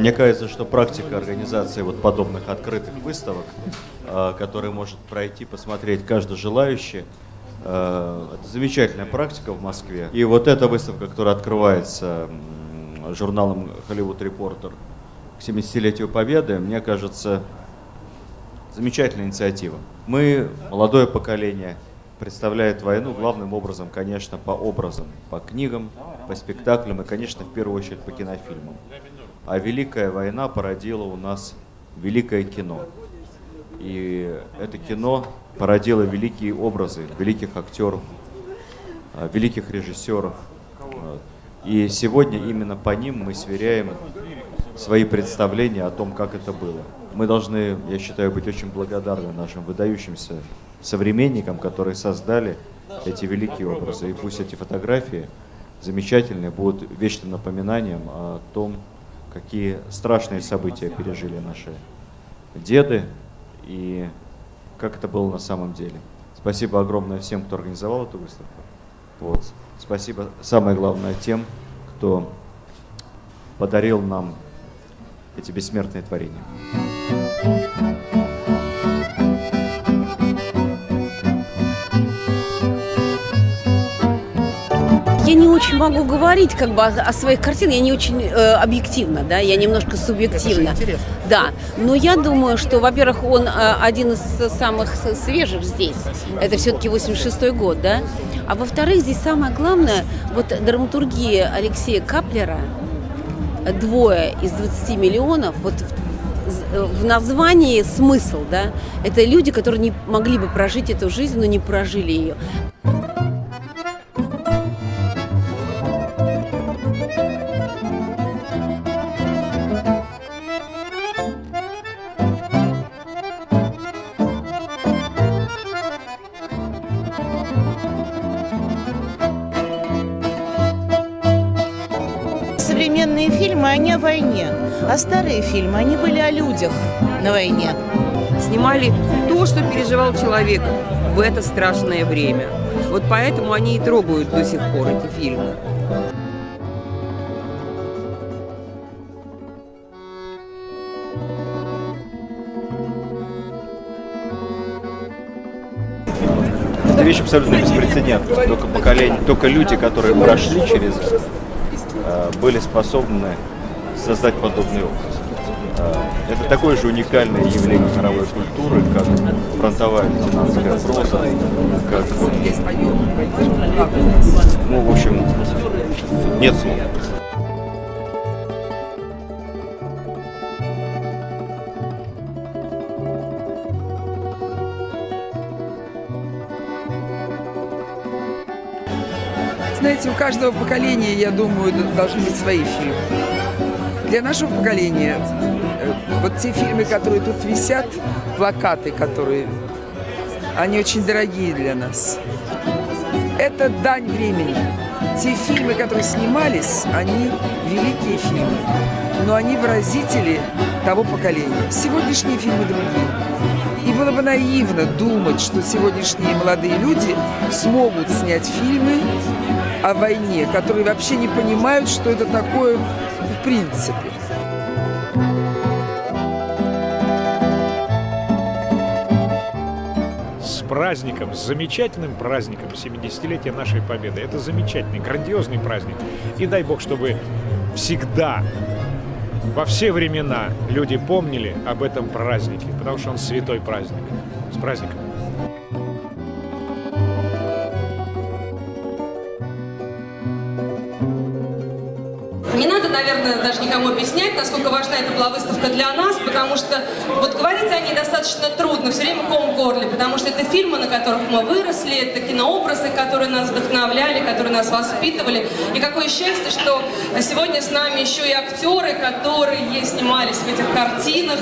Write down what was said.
Мне кажется, что практика организации вот подобных открытых выставок, э, которые может пройти, посмотреть каждый желающий, э, это замечательная практика в Москве. И вот эта выставка, которая открывается журналом Hollywood Reporter к 70-летию Победы, мне кажется, замечательная инициатива. Мы, молодое поколение, представляет войну главным образом, конечно, по образам, по книгам, по спектаклям и, конечно, в первую очередь по кинофильмам. А Великая война породила у нас великое кино. И это кино породило великие образы, великих актеров, а, великих режиссеров. И сегодня именно по ним мы сверяем свои представления о том, как это было. Мы должны, я считаю, быть очень благодарны нашим выдающимся современникам, которые создали эти великие образы. И пусть эти фотографии замечательные будут вечным напоминанием о том, какие страшные события пережили наши деды и как это было на самом деле. Спасибо огромное всем, кто организовал эту выставку. Вот. Спасибо, самое главное, тем, кто подарил нам эти бессмертные творения. Я не очень могу говорить как бы о, о своих картинах, я не очень э, объективно, да, я немножко субъективно. Да, но я думаю, что, во-первых, он э, один из самых свежих здесь. Спасибо. Это все-таки 86-й год, да. А во-вторых, здесь самое главное, вот драматургия Алексея Каплера, двое из 20 миллионов, вот в названии смысл, да, это люди, которые не могли бы прожить эту жизнь, но не прожили ее. Фильмы, они о войне. А старые фильмы, они были о людях на войне. Снимали то, что переживал человек в это страшное время. Вот поэтому они и трогают до сих пор эти фильмы. Это вещь абсолютно беспрецедентная. Только поколение, только люди, которые прошли через это, были способны создать подобный образ. Э, это такое же уникальное явление мировой культуры, как фронтовая лейтенантская проза, как, ну, в общем, нет слов. Знаете, у каждого поколения, я думаю, должны быть свои фильмы. Для нашего поколения э, вот те фильмы, которые тут висят, плакаты, которые, они очень дорогие для нас. Это дань времени. Те фильмы, которые снимались, они великие фильмы, но они выразители того поколения. Сегодняшние фильмы другие. И было бы наивно думать, что сегодняшние молодые люди смогут снять фильмы о войне, которые вообще не понимают, что это такое принципе. С праздником, с замечательным праздником 70-летия нашей Победы. Это замечательный, грандиозный праздник. И дай Бог, чтобы всегда, во все времена люди помнили об этом празднике, потому что он святой праздник. С праздником! Наверное, даже никому объяснять, насколько важна эта была выставка для нас, потому что вот говорить о ней достаточно трудно, все время ком в горле, потому что это фильмы, на которых мы выросли, это кинообразы, которые нас вдохновляли, которые нас воспитывали. И какое счастье, что сегодня с нами еще и актеры, которые снимались в этих картинах.